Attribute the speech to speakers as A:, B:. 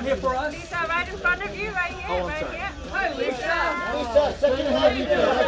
A: down here for us?
B: Lisa, right in front of you, right here,
A: Oh,
B: right
A: sorry.
B: here. Hi, Lisa.
C: Lisa, second hand.